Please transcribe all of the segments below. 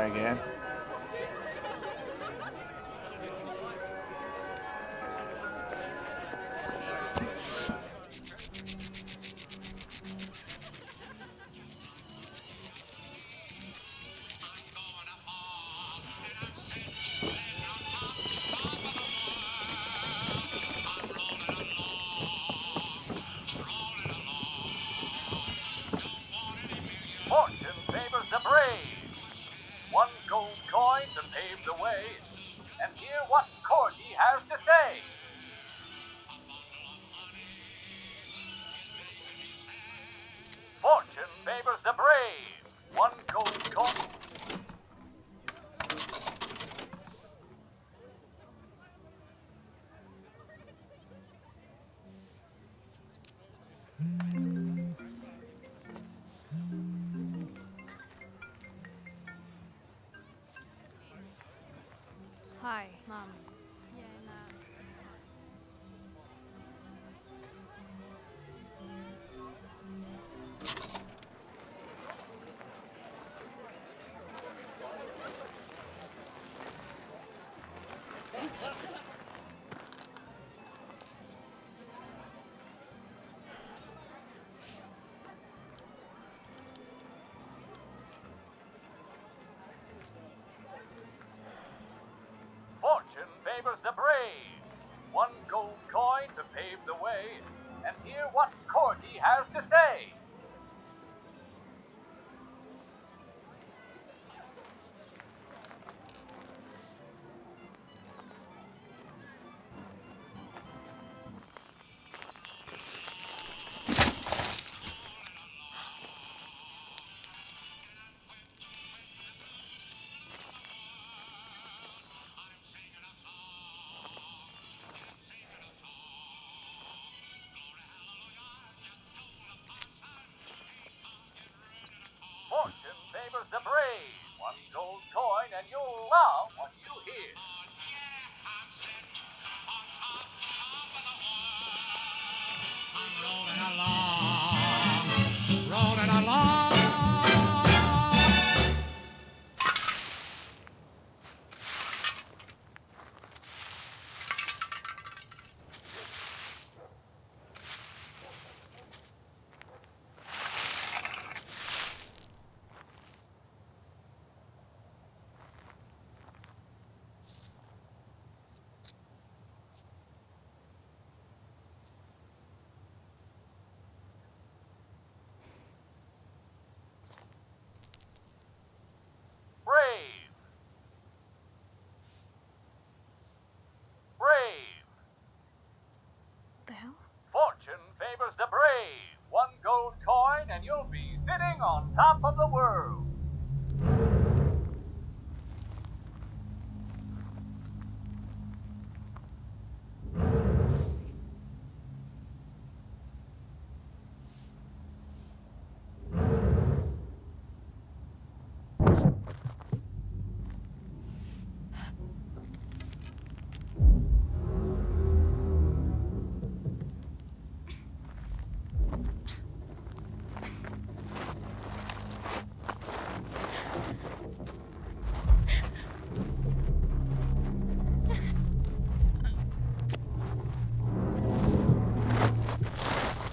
try again. Hi, Mom.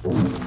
Música